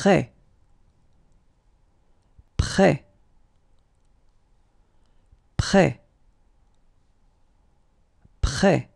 prêt, prêt, prêt, prêt.